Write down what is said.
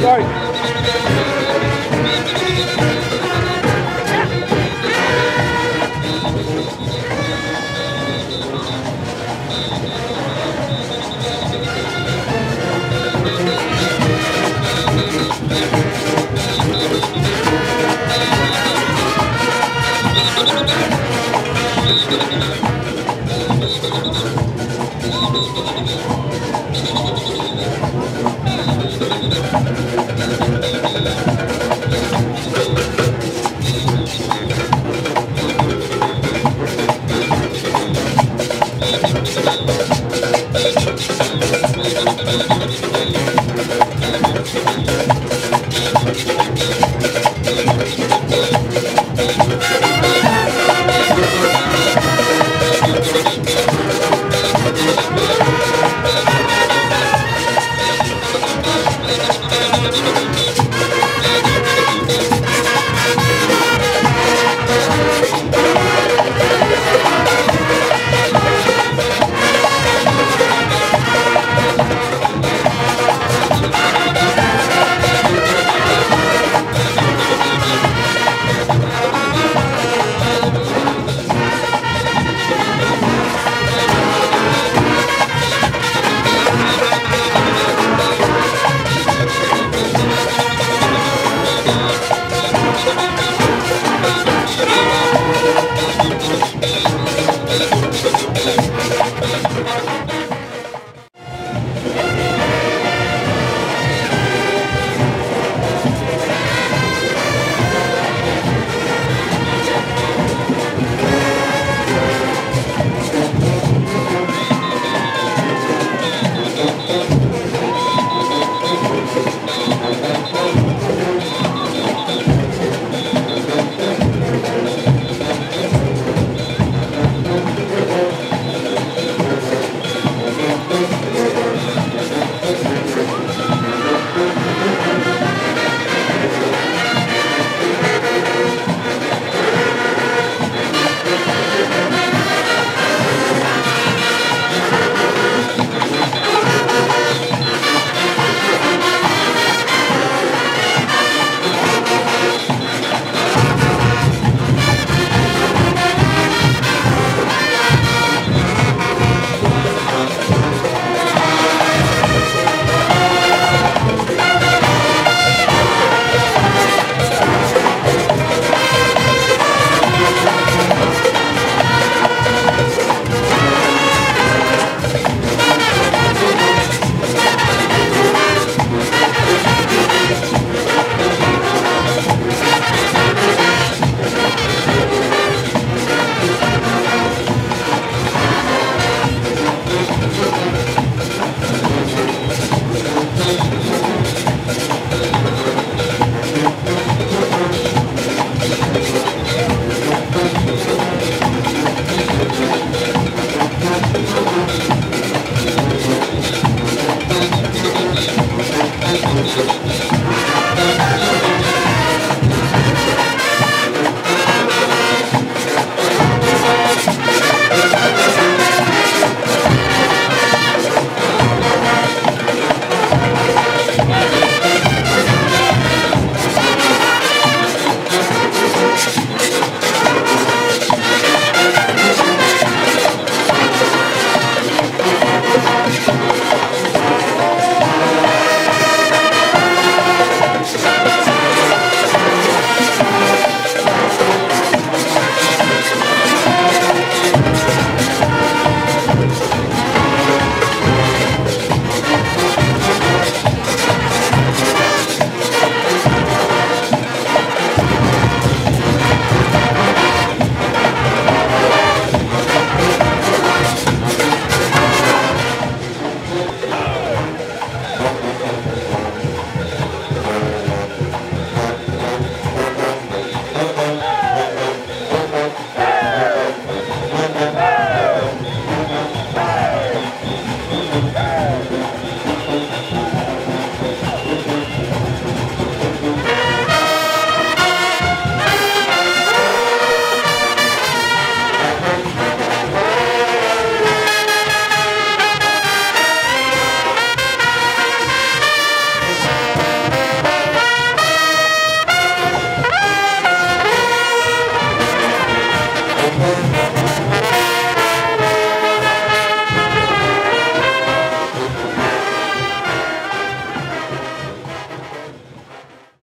Thank